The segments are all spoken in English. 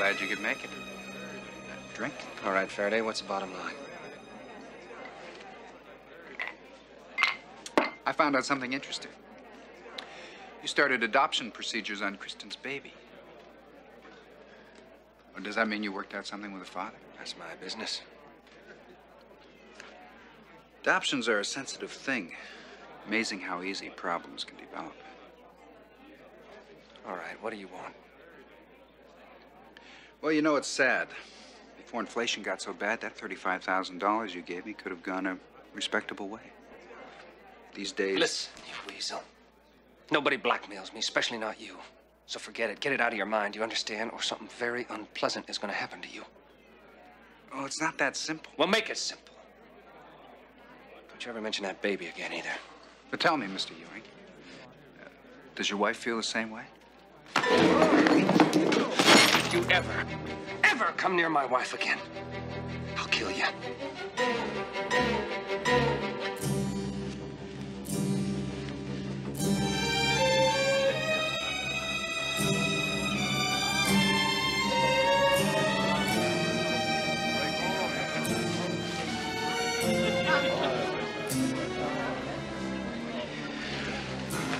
Glad you could make it. Drink? All right, Farraday, what's the bottom line? I found out something interesting. You started adoption procedures on Kristin's baby. Or does that mean you worked out something with the father? That's my business. Adoptions are a sensitive thing. Amazing how easy problems can develop. All right, what do you want? Well, you know, it's sad. Before inflation got so bad, that $35,000 you gave me could have gone a respectable way. These days. Listen, you weasel. Nobody blackmails me, especially not you. So forget it. Get it out of your mind, you understand? Or something very unpleasant is going to happen to you. Oh, it's not that simple. Well, make it simple. Don't you ever mention that baby again, either. But tell me, Mr. Ewing, uh, does your wife feel the same way? you ever, ever come near my wife again, I'll kill you.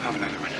Have another one.